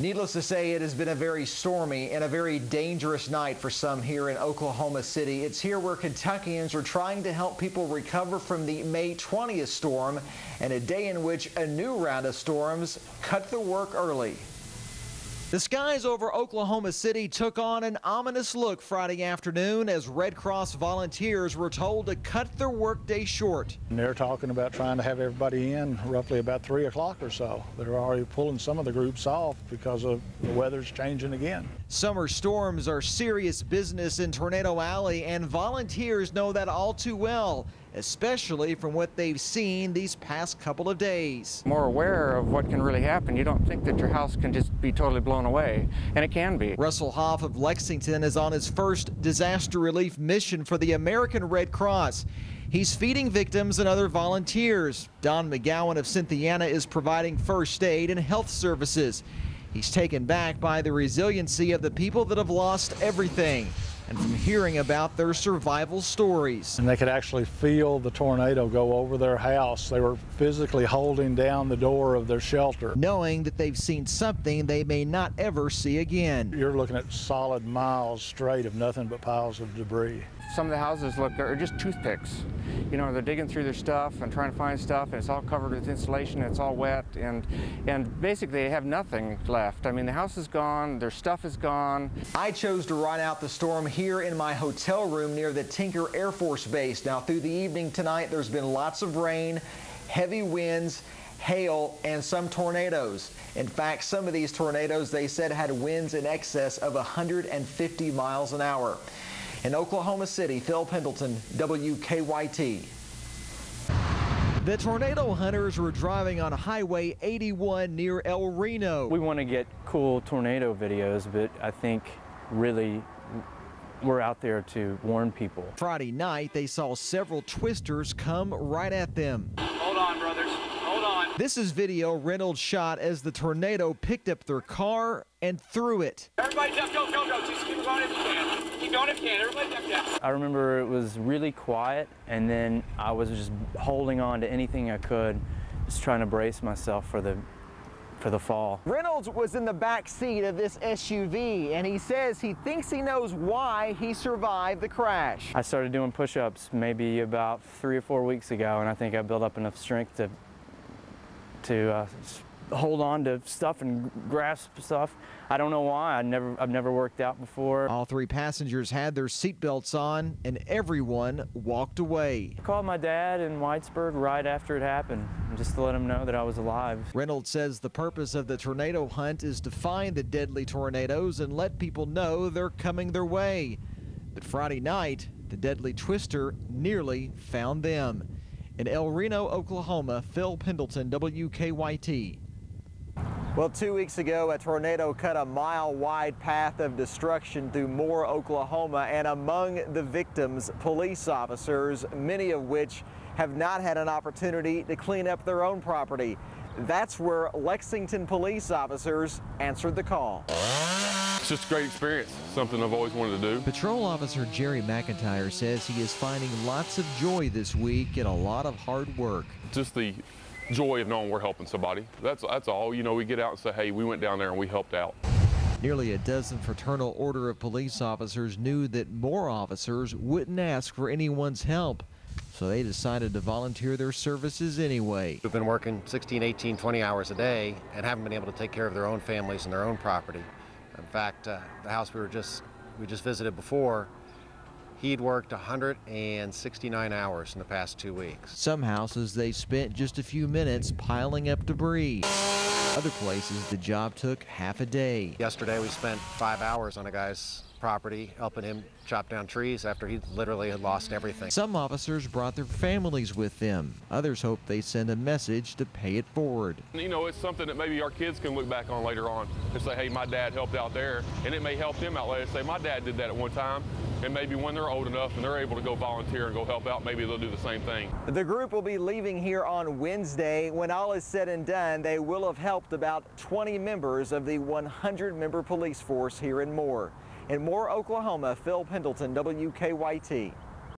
Needless to say, it has been a very stormy and a very dangerous night for some here in Oklahoma City. It's here where Kentuckians are trying to help people recover from the May 20th storm and a day in which a new round of storms cut the work early. The skies over Oklahoma City took on an ominous look Friday afternoon as Red Cross volunteers were told to cut their workday short. And they're talking about trying to have everybody in roughly about 3 o'clock or so. They're already pulling some of the groups off because of the weather's changing again. Summer storms are serious business in Tornado Alley, and volunteers know that all too well especially from what they've seen these past couple of days. More aware of what can really happen. You don't think that your house can just be totally blown away, and it can be. Russell Hoff of Lexington is on his first disaster relief mission for the American Red Cross. He's feeding victims and other volunteers. Don McGowan of Cynthiana is providing first aid and health services. He's taken back by the resiliency of the people that have lost everything and from hearing about their survival stories. And they could actually feel the tornado go over their house. They were physically holding down the door of their shelter. Knowing that they've seen something they may not ever see again. You're looking at solid miles straight of nothing but piles of debris. Some of the houses look are just toothpicks. You know, they're digging through their stuff and trying to find stuff, and it's all covered with insulation. It's all wet, and and basically they have nothing left. I mean, the house is gone, their stuff is gone. I chose to ride out the storm here in my hotel room near the Tinker Air Force Base. Now, through the evening tonight, there's been lots of rain, heavy winds, hail, and some tornadoes. In fact, some of these tornadoes, they said, had winds in excess of 150 miles an hour. In Oklahoma City, Phil Pendleton, WKYT. The tornado hunters were driving on Highway 81 near El Reno. We want to get cool tornado videos, but I think really we're out there to warn people. Friday night, they saw several twisters come right at them. Hold on, brothers. Hold on. This is video Reynolds shot as the tornado picked up their car and threw it. Everybody jump, go, go, go. Just keep going if you can. Keep going if you can. Everybody jump down. I remember it was really quiet, and then I was just holding on to anything I could, just trying to brace myself for the for the fall. Reynolds was in the back seat of this SUV and he says he thinks he knows why he survived the crash. I started doing push-ups maybe about three or four weeks ago and I think I built up enough strength to to uh, hold on to stuff and grasp stuff. I don't know why. I never, I've never worked out before. All three passengers had their seatbelts on, and everyone walked away. I called my dad in Whitesburg right after it happened, just to let him know that I was alive. Reynolds says the purpose of the tornado hunt is to find the deadly tornadoes and let people know they're coming their way. But Friday night, the deadly twister nearly found them. In El Reno, Oklahoma, Phil Pendleton, WKYT. Well, two weeks ago, a tornado cut a mile-wide path of destruction through Moore, Oklahoma, and among the victims, police officers, many of which have not had an opportunity to clean up their own property. That's where Lexington police officers answered the call. It's just a great experience, something I've always wanted to do. Patrol Officer Jerry McIntyre says he is finding lots of joy this week and a lot of hard work. Just the joy of knowing we're helping somebody. That's, that's all. You know, we get out and say, hey, we went down there and we helped out. Nearly a dozen Fraternal Order of Police officers knew that Moore officers wouldn't ask for anyone's help, so they decided to volunteer their services anyway. We've been working 16, 18, 20 hours a day and haven't been able to take care of their own families and their own property. In fact, uh, the house we were just we just visited before He'd worked 169 hours in the past two weeks. Some houses they spent just a few minutes piling up debris. Other places the job took half a day. Yesterday we spent five hours on a guy's property, helping him chop down trees after he literally had lost everything. Some officers brought their families with them. Others hope they send a message to pay it forward. You know, it's something that maybe our kids can look back on later on and say, hey, my dad helped out there. And it may help them out later. Say, my dad did that at one time. And maybe when they're old enough and they're able to go volunteer and go help out, maybe they'll do the same thing. The group will be leaving here on Wednesday. When all is said and done, they will have helped about 20 members of the 100-member police force here in Moore. In Moore, Oklahoma, Phil Pendleton, WKYT.